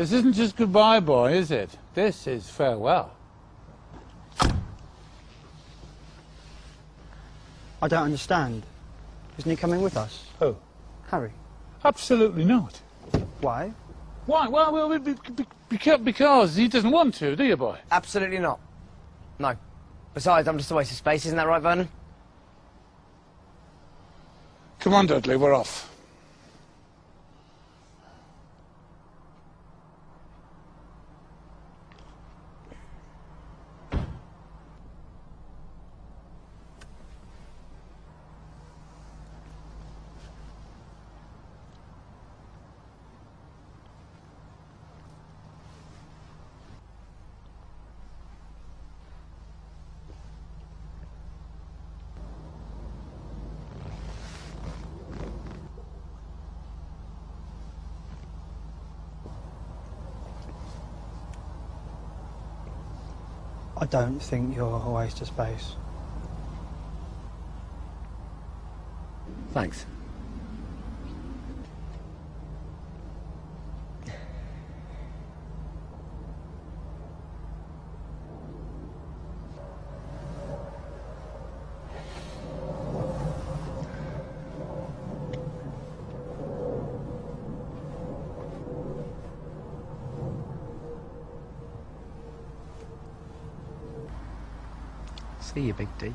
This isn't just goodbye, boy, is it? This is farewell. I don't understand. Isn't he coming with us? Who? Harry. Absolutely not. Why? Why? Well, well be, be, because, because he doesn't want to, do you, boy? Absolutely not. No. Besides, I'm just a waste of space, isn't that right, Vernon? Come on, Dudley, we're off. I don't think you're a waste of space. Thanks. See you, Big D.